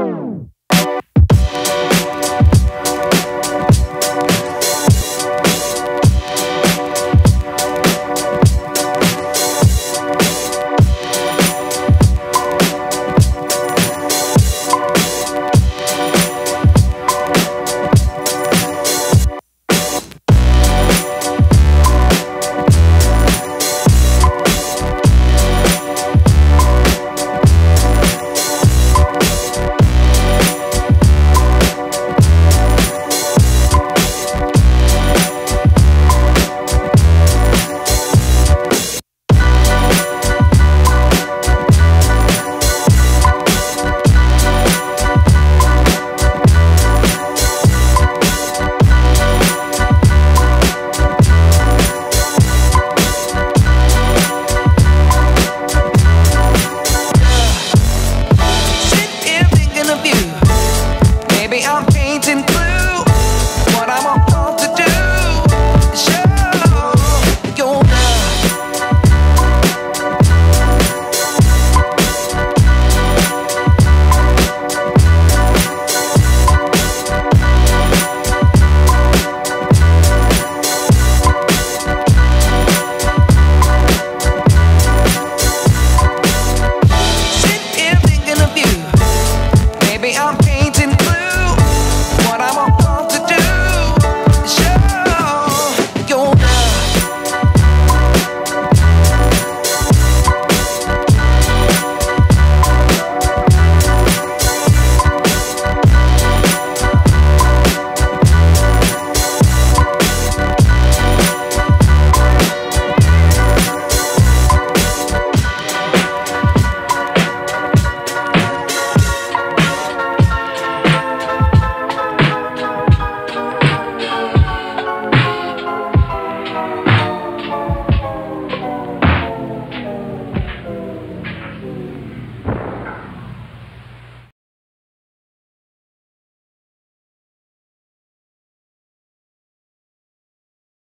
Bye.